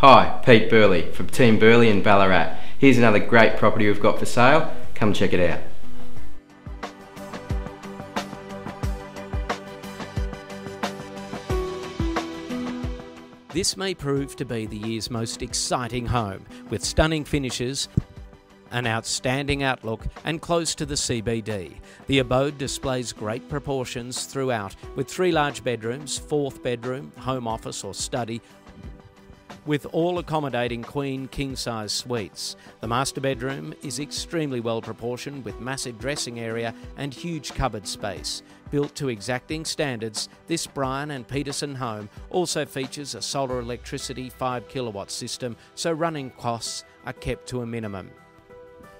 Hi, Pete Burley from Team Burley in Ballarat. Here's another great property we've got for sale. Come check it out. This may prove to be the year's most exciting home, with stunning finishes, an outstanding outlook, and close to the CBD. The abode displays great proportions throughout, with three large bedrooms, fourth bedroom, home office or study, with all accommodating queen king size suites. The master bedroom is extremely well proportioned with massive dressing area and huge cupboard space. Built to exacting standards, this Bryan and Peterson home also features a solar electricity 5 kilowatt system so running costs are kept to a minimum.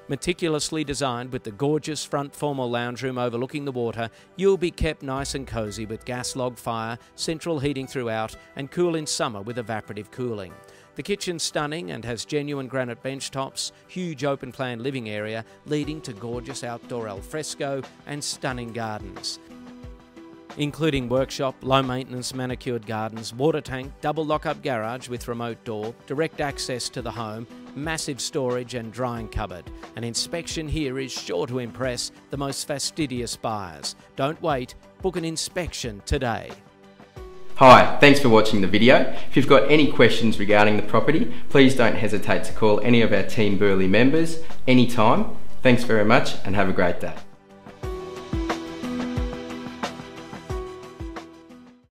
Meticulously designed with the gorgeous front formal lounge room overlooking the water, you'll be kept nice and cosy with gas log fire, central heating throughout, and cool in summer with evaporative cooling. The kitchen's stunning and has genuine granite bench tops, huge open plan living area leading to gorgeous outdoor alfresco and stunning gardens including workshop, low maintenance manicured gardens, water tank, double lock up garage with remote door, direct access to the home, massive storage and drying cupboard. An inspection here is sure to impress the most fastidious buyers. Don't wait, book an inspection today. Hi, thanks for watching the video. If you've got any questions regarding the property, please don't hesitate to call any of our Team Burley members anytime. Thanks very much and have a great day.